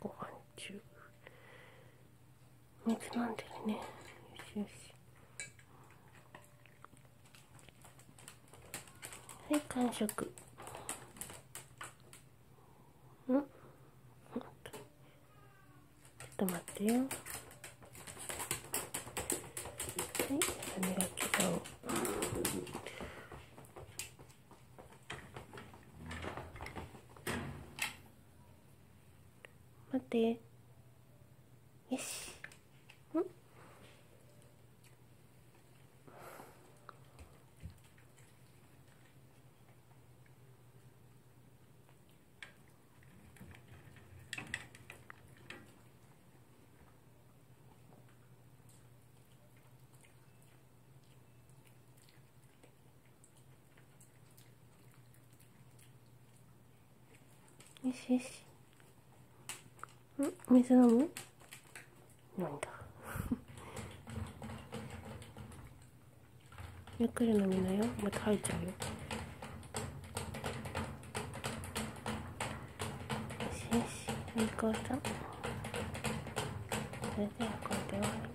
ご飯中。水飲んでるね。よしよし。はい完食。うん？ちょっと待ってよ。はい歯磨き待って。よし。ん？よしよし。水飲む？飲んだ。ゆっくり飲みなよ。また吐いちゃうよ。よしよし。いい子さんそれではこれで終わり